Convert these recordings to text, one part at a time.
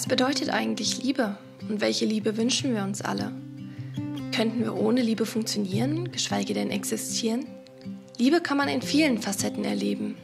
Was bedeutet eigentlich Liebe und welche Liebe wünschen wir uns alle? Könnten wir ohne Liebe funktionieren, geschweige denn existieren? Liebe kann man in vielen Facetten erleben.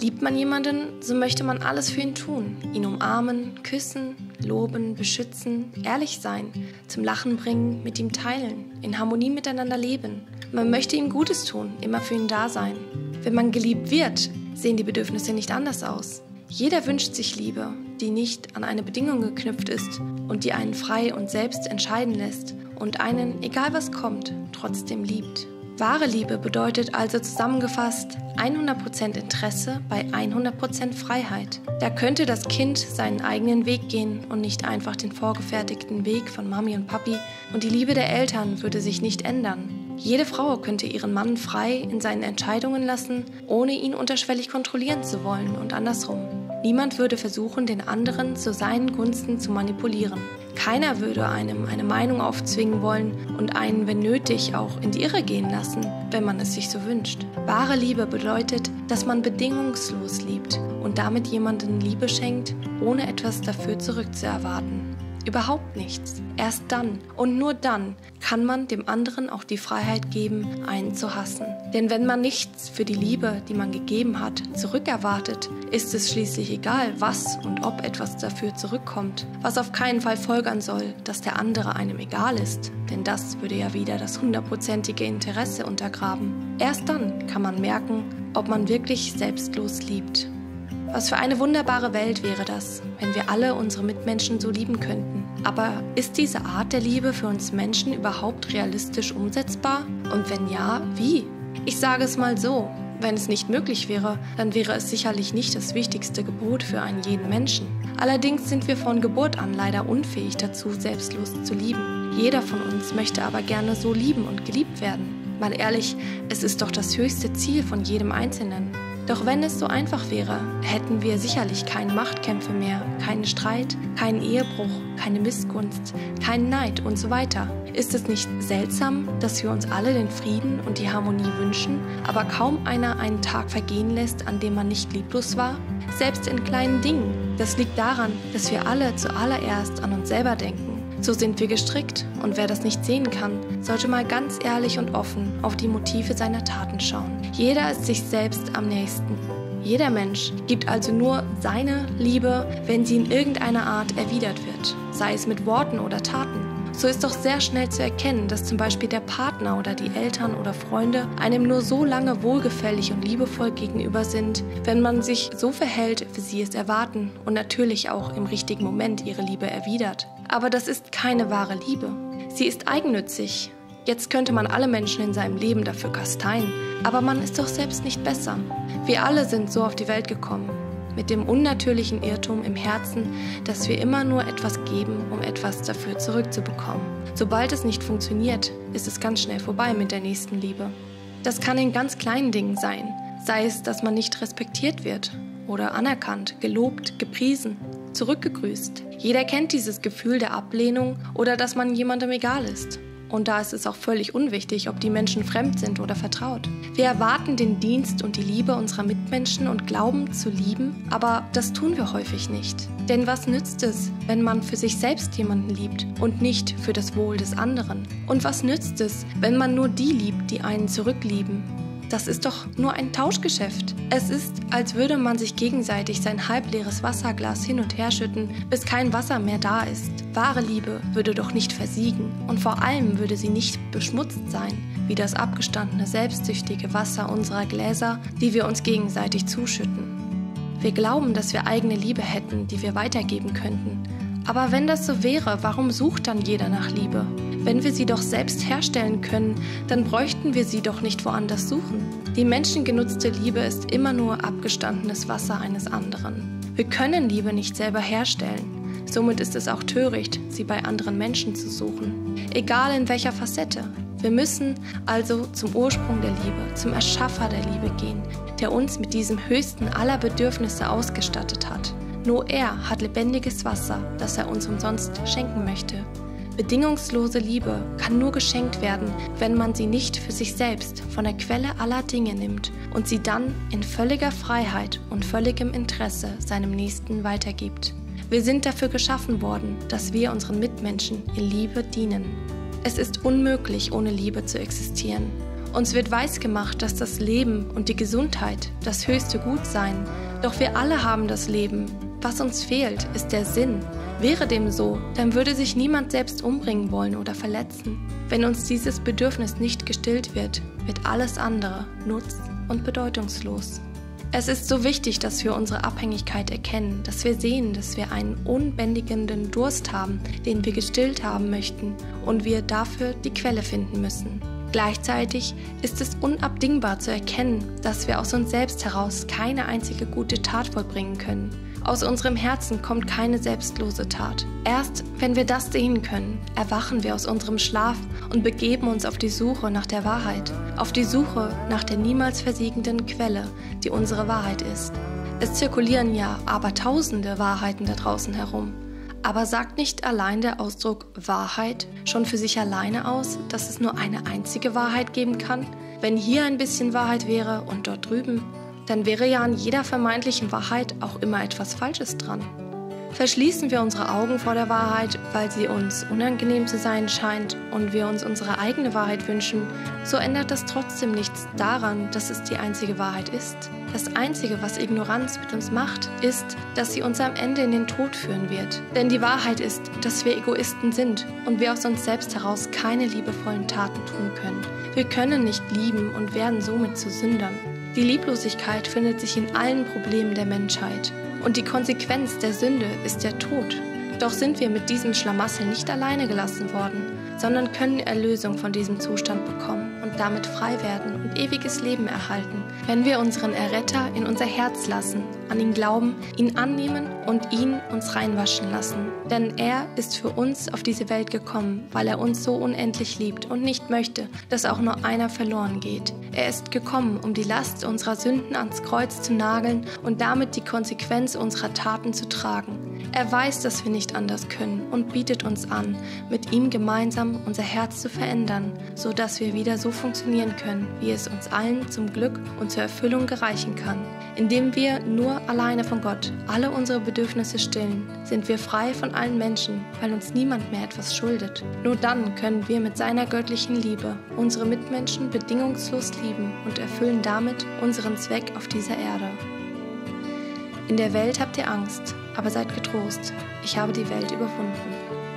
Liebt man jemanden, so möchte man alles für ihn tun. Ihn umarmen, küssen, loben, beschützen, ehrlich sein, zum Lachen bringen, mit ihm teilen, in Harmonie miteinander leben. Man möchte ihm Gutes tun, immer für ihn da sein. Wenn man geliebt wird, sehen die Bedürfnisse nicht anders aus. Jeder wünscht sich Liebe, die nicht an eine Bedingung geknüpft ist und die einen frei und selbst entscheiden lässt und einen, egal was kommt, trotzdem liebt. Wahre Liebe bedeutet also zusammengefasst 100% Interesse bei 100% Freiheit. Da könnte das Kind seinen eigenen Weg gehen und nicht einfach den vorgefertigten Weg von Mami und Papi und die Liebe der Eltern würde sich nicht ändern. Jede Frau könnte ihren Mann frei in seinen Entscheidungen lassen, ohne ihn unterschwellig kontrollieren zu wollen und andersrum. Niemand würde versuchen, den anderen zu seinen Gunsten zu manipulieren. Keiner würde einem eine Meinung aufzwingen wollen und einen, wenn nötig, auch in die Irre gehen lassen, wenn man es sich so wünscht. Wahre Liebe bedeutet, dass man bedingungslos liebt und damit jemanden Liebe schenkt, ohne etwas dafür zurückzuerwarten. Überhaupt nichts. Erst dann und nur dann kann man dem anderen auch die Freiheit geben, einen zu hassen. Denn wenn man nichts für die Liebe, die man gegeben hat, zurückerwartet, ist es schließlich egal, was und ob etwas dafür zurückkommt. Was auf keinen Fall folgern soll, dass der andere einem egal ist. Denn das würde ja wieder das hundertprozentige Interesse untergraben. Erst dann kann man merken, ob man wirklich selbstlos liebt. Was für eine wunderbare Welt wäre das, wenn wir alle unsere Mitmenschen so lieben könnten. Aber ist diese Art der Liebe für uns Menschen überhaupt realistisch umsetzbar? Und wenn ja, wie? Ich sage es mal so, wenn es nicht möglich wäre, dann wäre es sicherlich nicht das wichtigste Gebot für einen jeden Menschen. Allerdings sind wir von Geburt an leider unfähig dazu, selbstlos zu lieben. Jeder von uns möchte aber gerne so lieben und geliebt werden. Mal ehrlich, es ist doch das höchste Ziel von jedem Einzelnen. Doch wenn es so einfach wäre, hätten wir sicherlich keine Machtkämpfe mehr, keinen Streit, keinen Ehebruch, keine Missgunst, keinen Neid und so weiter. Ist es nicht seltsam, dass wir uns alle den Frieden und die Harmonie wünschen, aber kaum einer einen Tag vergehen lässt, an dem man nicht lieblos war? Selbst in kleinen Dingen. Das liegt daran, dass wir alle zuallererst an uns selber denken so sind wir gestrickt und wer das nicht sehen kann, sollte mal ganz ehrlich und offen auf die Motive seiner Taten schauen. Jeder ist sich selbst am nächsten. Jeder Mensch gibt also nur seine Liebe, wenn sie in irgendeiner Art erwidert wird, sei es mit Worten oder Taten. So ist doch sehr schnell zu erkennen, dass zum Beispiel der Partner oder die Eltern oder Freunde einem nur so lange wohlgefällig und liebevoll gegenüber sind, wenn man sich so verhält, wie sie es erwarten und natürlich auch im richtigen Moment ihre Liebe erwidert. Aber das ist keine wahre Liebe. Sie ist eigennützig. Jetzt könnte man alle Menschen in seinem Leben dafür kasteien, aber man ist doch selbst nicht besser. Wir alle sind so auf die Welt gekommen, mit dem unnatürlichen Irrtum im Herzen, dass wir immer nur etwas geben, um etwas dafür zurückzubekommen. Sobald es nicht funktioniert, ist es ganz schnell vorbei mit der nächsten Liebe. Das kann in ganz kleinen Dingen sein, sei es, dass man nicht respektiert wird oder anerkannt, gelobt, gepriesen, zurückgegrüßt. Jeder kennt dieses Gefühl der Ablehnung oder dass man jemandem egal ist. Und da ist es auch völlig unwichtig, ob die Menschen fremd sind oder vertraut. Wir erwarten den Dienst und die Liebe unserer Mitmenschen und glauben zu lieben, aber das tun wir häufig nicht. Denn was nützt es, wenn man für sich selbst jemanden liebt und nicht für das Wohl des anderen? Und was nützt es, wenn man nur die liebt, die einen zurücklieben? Das ist doch nur ein Tauschgeschäft. Es ist, als würde man sich gegenseitig sein halbleeres Wasserglas hin und her schütten, bis kein Wasser mehr da ist. Wahre Liebe würde doch nicht versiegen und vor allem würde sie nicht beschmutzt sein, wie das abgestandene selbstsüchtige Wasser unserer Gläser, die wir uns gegenseitig zuschütten. Wir glauben, dass wir eigene Liebe hätten, die wir weitergeben könnten. Aber wenn das so wäre, warum sucht dann jeder nach Liebe? Wenn wir sie doch selbst herstellen können, dann bräuchten wir sie doch nicht woanders suchen. Die menschengenutzte Liebe ist immer nur abgestandenes Wasser eines anderen. Wir können Liebe nicht selber herstellen. Somit ist es auch töricht, sie bei anderen Menschen zu suchen. Egal in welcher Facette. Wir müssen also zum Ursprung der Liebe, zum Erschaffer der Liebe gehen, der uns mit diesem höchsten aller Bedürfnisse ausgestattet hat. Nur er hat lebendiges Wasser, das er uns umsonst schenken möchte. Bedingungslose Liebe kann nur geschenkt werden, wenn man sie nicht für sich selbst von der Quelle aller Dinge nimmt und sie dann in völliger Freiheit und völligem Interesse seinem Nächsten weitergibt. Wir sind dafür geschaffen worden, dass wir unseren Mitmenschen in Liebe dienen. Es ist unmöglich, ohne Liebe zu existieren. Uns wird weisgemacht, dass das Leben und die Gesundheit das höchste Gut seien. Doch wir alle haben das Leben. Was uns fehlt, ist der Sinn. Wäre dem so, dann würde sich niemand selbst umbringen wollen oder verletzen. Wenn uns dieses Bedürfnis nicht gestillt wird, wird alles andere nutz- und bedeutungslos. Es ist so wichtig, dass wir unsere Abhängigkeit erkennen, dass wir sehen, dass wir einen unbändigenden Durst haben, den wir gestillt haben möchten und wir dafür die Quelle finden müssen. Gleichzeitig ist es unabdingbar zu erkennen, dass wir aus uns selbst heraus keine einzige gute Tat vollbringen können. Aus unserem Herzen kommt keine selbstlose Tat. Erst wenn wir das sehen können, erwachen wir aus unserem Schlaf und begeben uns auf die Suche nach der Wahrheit, auf die Suche nach der niemals versiegenden Quelle, die unsere Wahrheit ist. Es zirkulieren ja aber tausende Wahrheiten da draußen herum. Aber sagt nicht allein der Ausdruck Wahrheit schon für sich alleine aus, dass es nur eine einzige Wahrheit geben kann? Wenn hier ein bisschen Wahrheit wäre und dort drüben, dann wäre ja an jeder vermeintlichen Wahrheit auch immer etwas Falsches dran. Verschließen wir unsere Augen vor der Wahrheit, weil sie uns unangenehm zu sein scheint und wir uns unsere eigene Wahrheit wünschen, so ändert das trotzdem nichts daran, dass es die einzige Wahrheit ist. Das Einzige, was Ignoranz mit uns macht, ist, dass sie uns am Ende in den Tod führen wird. Denn die Wahrheit ist, dass wir Egoisten sind und wir aus uns selbst heraus keine liebevollen Taten tun können. Wir können nicht lieben und werden somit zu Sündern. Die Lieblosigkeit findet sich in allen Problemen der Menschheit und die Konsequenz der Sünde ist der Tod. Doch sind wir mit diesem Schlamassel nicht alleine gelassen worden, sondern können Erlösung von diesem Zustand bekommen und damit frei werden und ewiges Leben erhalten, wenn wir unseren Erretter in unser Herz lassen, an ihn glauben, ihn annehmen und ihn uns reinwaschen lassen. Denn er ist für uns auf diese Welt gekommen, weil er uns so unendlich liebt und nicht möchte, dass auch nur einer verloren geht. Er ist gekommen, um die Last unserer Sünden ans Kreuz zu nageln und damit die Konsequenz unserer Taten zu tragen. Er weiß, dass wir nicht anders können und bietet uns an, mit ihm gemeinsam unser Herz zu verändern, so dass wir wieder so funktionieren können, wie es uns allen zum Glück und zur Erfüllung gereichen kann. Indem wir nur alleine von Gott alle unsere Bedürfnisse stillen, sind wir frei von allen Menschen, weil uns niemand mehr etwas schuldet. Nur dann können wir mit seiner göttlichen Liebe unsere Mitmenschen bedingungslos lieben und erfüllen damit unseren Zweck auf dieser Erde. In der Welt habt ihr Angst, aber seid getrost, ich habe die Welt überwunden.